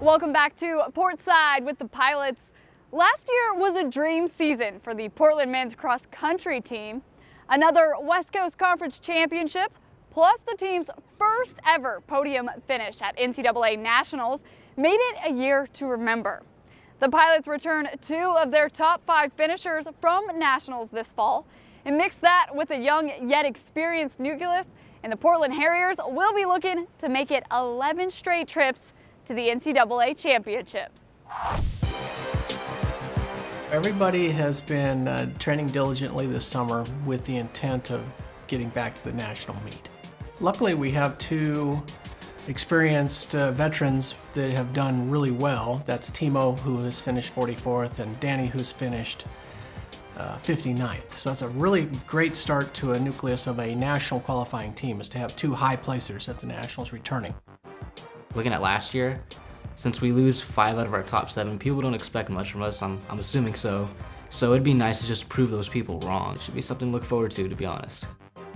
Welcome back to Portside with the Pilots. Last year was a dream season for the Portland men's cross country team. Another West Coast Conference championship, plus the team's first ever podium finish at NCAA Nationals, made it a year to remember. The Pilots return two of their top five finishers from Nationals this fall and mix that with a young yet experienced nucleus, and the Portland Harriers will be looking to make it 11 straight trips to the NCAA championships. Everybody has been uh, training diligently this summer with the intent of getting back to the national meet. Luckily, we have two experienced uh, veterans that have done really well. That's Timo, who has finished 44th, and Danny, who's finished uh, 59th. So that's a really great start to a nucleus of a national qualifying team, is to have two high placers at the nationals returning. Looking at last year, since we lose five out of our top seven, people don't expect much from us, I'm, I'm assuming so. So it'd be nice to just prove those people wrong. It should be something to look forward to, to be honest.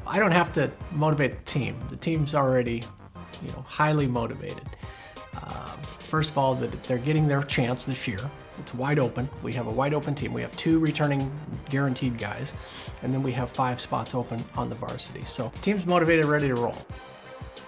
I don't have to motivate the team. The team's already, you know, highly motivated. Um, first of all, that they're getting their chance this year. It's wide open. We have a wide open team. We have two returning guaranteed guys, and then we have five spots open on the varsity. So the team's motivated, ready to roll.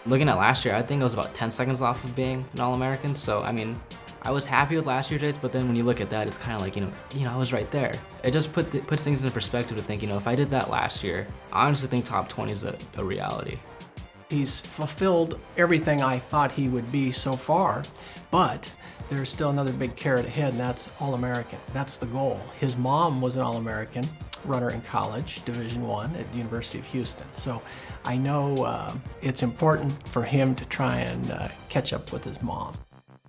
Looking at last year, I think I was about 10 seconds off of being an All-American. So, I mean, I was happy with last year's race, but then when you look at that, it's kind of like, you know, you know, I was right there. It just put the, puts things in perspective to think, you know, if I did that last year, I honestly think top 20 is a, a reality. He's fulfilled everything I thought he would be so far, but there's still another big carrot ahead, and that's All-American. That's the goal. His mom was an All-American runner in college, Division One at the University of Houston. So I know uh, it's important for him to try and uh, catch up with his mom.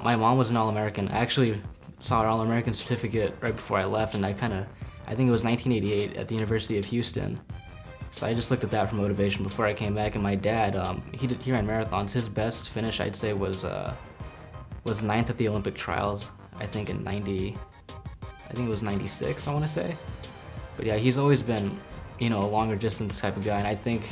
My mom was an All-American. I actually saw her All-American certificate right before I left, and I kind of, I think it was 1988 at the University of Houston. So I just looked at that for motivation before I came back. And my dad, um, he did, he ran marathons. His best finish, I'd say, was uh, was ninth at the Olympic trials. I think in 90, I think it was 96. I want to say. But yeah, he's always been, you know, a longer distance type of guy, and I think,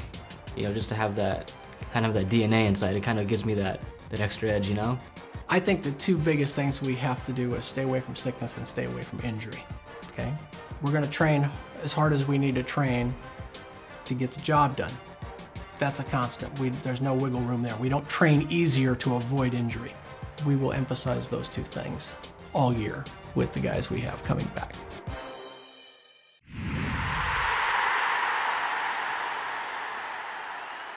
you know, just to have that kind of that DNA inside, it kind of gives me that that extra edge, you know. I think the two biggest things we have to do is stay away from sickness and stay away from injury. Okay, we're going to train as hard as we need to train to get the job done. That's a constant. We, there's no wiggle room there. We don't train easier to avoid injury. We will emphasize those two things all year with the guys we have coming back.